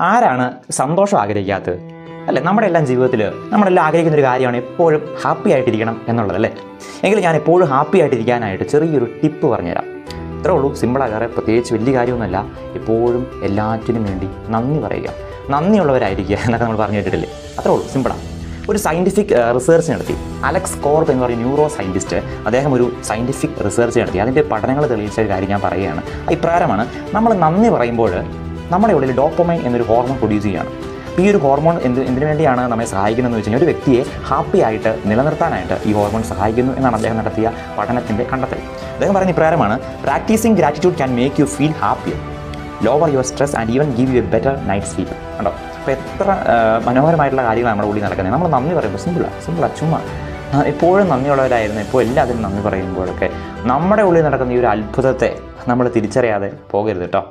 ആരാണ് സന്തോഷം ആഗ്രഹിക്കാത്തത്? അല്ലേ? നമ്മുടെ എല്ലാം ജീവിതത്തിൽ നമ്മളെല്ലാം ആഗ്രഹിക്കുന്ന ഒരു കാര്യമാണ് എപ്പോഴും ഹാപ്പി ആയിട്ടിരിക്കണം എന്നുള്ളത് അല്ലേ? എങ്കിലും ഞാൻ എപ്പോഴും ഹാപ്പി ആയിട്ടിരിക്കാനായിട്ട് ചെറിയൊരു ടിപ്പ് പറഞ്ഞുതരാം. ഇത്രേ ഉള്ളൂ. സിമ്പിളാകാറ് പ്രത്യേകിച്ച് വലിയ കാര്യമൊന്നുമല്ല. എപ്പോഴും എല്ലാറ്റിനും വേണ്ടി നന്ദി പറയുക. നന്ദിയുള്ളവരായിരിക്കുക എന്നൊക്കെ നമ്മൾ പറഞ്ഞു കേട്ടിട്ടില്ലേ? അത്രേ ഉള്ളൂ. സിമ്പിളാണ് ഒരു സയന്റിഫിക് റിസർച്ച് നടത്തി. അലക്സ് കോർപ്പ് എന്ന് പറയുന്ന ന്യൂറോ സയന്റിസ്റ്റ് അദ്ദേഹം ഒരു സയന്റിഫിക് റിസർച്ച് നടത്തി. അതിന്റെ പഠനങ്ങൾ തെളിയിച്ച ഒരു കാര്യം ഞാൻ പറയുകയാണ്. ഇപ്രകാരമാണ്. നമ്മൾ നന്ദി പറയുമ്പോൾ നമ്മുടെ ഉള്ളിൽ ഡോപ്പമൈൻ എന്നൊരു ഹോർമോൺ പ്രൊഡ്യൂസ് ചെയ്യുകയാണ്. ഈ ഒരു ഹോർമോൺ എന്ത് എന്തിനു വേണ്ടിയാണ് നമ്മെ സഹായിക്കുന്നതെന്ന് വെച്ച് കഴിഞ്ഞാൽ ഒരു വ്യക്തിയെ ഹാപ്പി ആയിട്ട് നിലനിർത്താനായിട്ട് ഈ ഹോർമോൺ സഹായിക്കുന്നു എന്നാണ് അദ്ദേഹം നടത്തിയ പഠനത്തിന്റെ കണ്ടെത്തൽ. അദ്ദേഹം പറഞ്ഞ ഇപ്രകാരമാണ് practising gratitude can make you feel happier lower your stress and even give you a better night sleep കണ്ടോ? അപ്പോൾ എത്ര മനോഹരമായിട്ടുള്ള കാര്യങ്ങളാണ് നമ്മുടെ ഉള്ളിൽ നടക്കുന്നത്. നമ്മൾ നന്ദി പറയുമ്പോൾ സിമ്പിളാണ് സിമ്പിളാണ് ചുമ്മാ. എപ്പോഴും നന്ദിയുള്ളവരായിരുന്നു ഇപ്പോൾ എല്ലാത്തിനും നന്ദി പറയുമ്പോഴൊക്കെ നമ്മുടെ ഉള്ളിൽ നടക്കുന്ന ഈ ഒരു അത്ഭുതത്തെ നമ്മൾ തിരിച്ചറിയാതെ പോകരുത് കേട്ടോ.